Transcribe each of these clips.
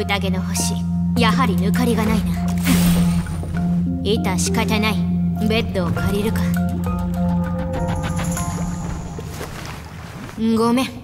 宴の星。やはり抜かりがないな。いた仕方ない。ベッドを借りるか。ごめん。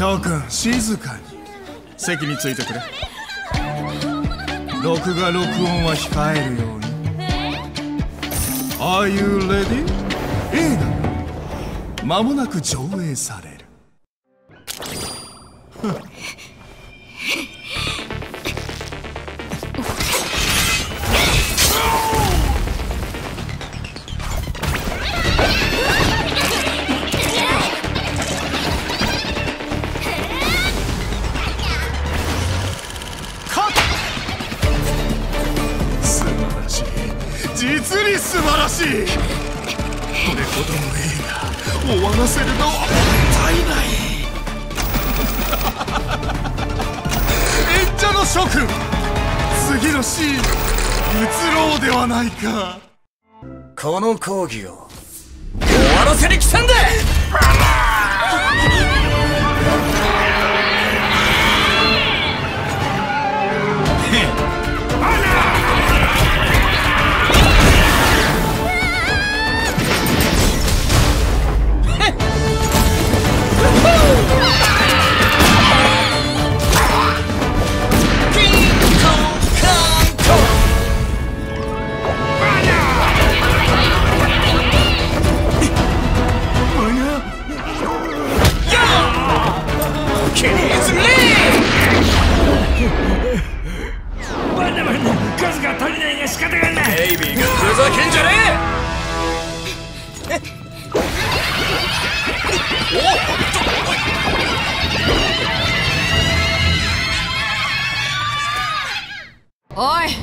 諸君静かに。席についてくれ。録画録音は控えるように。Are you ready? 映画間もなく上映される。しい。これほどの映画終わらせるのはもったいない。演者の諸君次のシーン移ろうではないか。この講義を終わらせに来たんだ。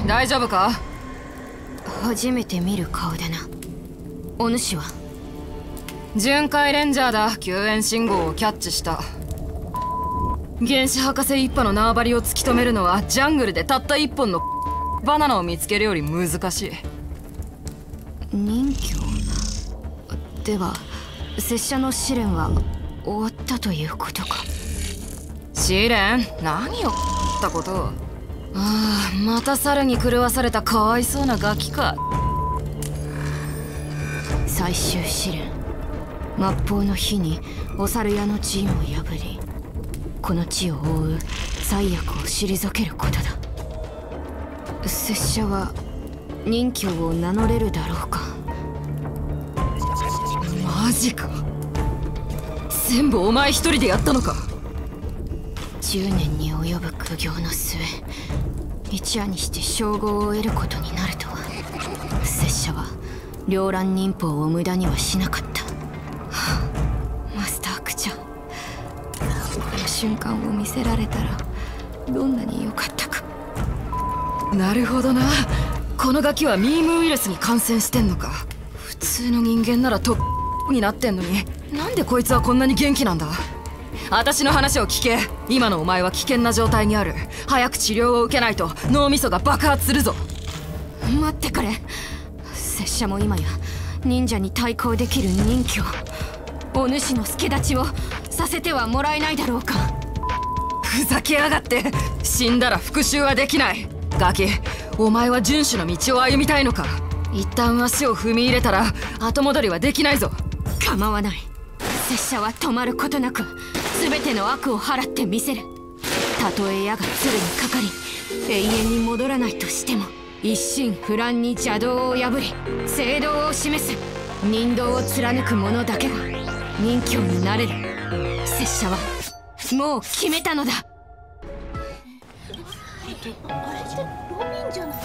大丈夫か？初めて見る顔だな。お主は？巡回レンジャーだ。救援信号をキャッチした。原始博士一派の縄張りを突き止めるのはジャングルでたった一本のバナナを見つけるより難しい。任侠では拙者の試練は終わったということか。試練？何を？ったこと。ああまた猿に狂わされたかわいそうなガキか。最終試練。末法の日にお猿屋のチームを破りこの地を覆う最悪を退けることだ拙者は任侠を名乗れるだろうか。マジか。全部お前一人でやったのか。10年に及ぶ苦行の末一夜にして称号を得ることになるとは。拙者は両乱忍法を無駄にはしなかった、マスタークチャこの瞬間を見せられたらどんなに良かったなるほどな。このガキはミームウイルスに感染してんのか。普通の人間ならトッになってんのに。なんでこいつはこんなに元気なんだ。私の話を聞け。今のお前は危険な状態にある。早く治療を受けないと脳みそが爆発するぞ。待ってくれ。拙者も今や忍者に対抗できる任侠お主の助立ちをさせてはもらえないだろうか。ふざけやがって。死んだら復讐はできないガキお前は遵守の道を歩みたいのか？一旦足を踏み入れたら後戻りはできないぞ。構わない。拙者は止まることなく全ての悪を払ってみせる。たとえ矢が鶴にかかり永遠に戻らないとしても一心不乱に邪道を破り正道を示す人道を貫く者だけが人侠になれる。拙者はもう決めたのだ。あれ？人4人じゃないい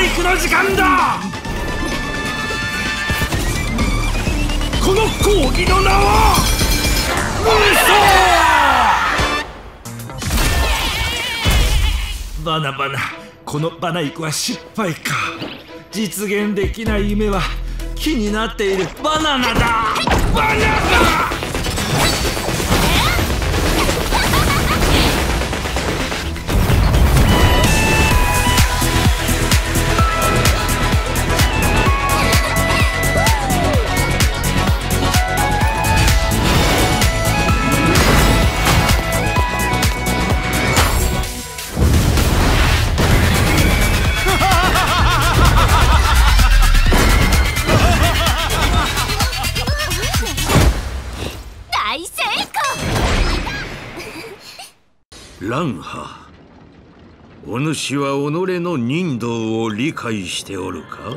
後のバナイクの時間だ。この講義の名は嘘バナバナこのバナイクは失敗か。実現できない夢は木になっているバナナだ。バナナ。乱波お主は己の人道を理解しておるか？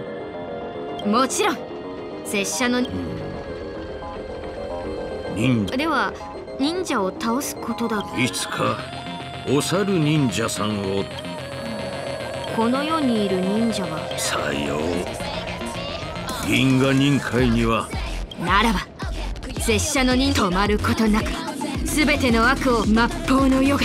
功もちろん拙者の人では忍者を倒すことだ。いつかお猿忍者さんを。この世にいる忍者はさよう。銀河忍界にはならば拙者の忍止まることなく全ての悪を末法の世が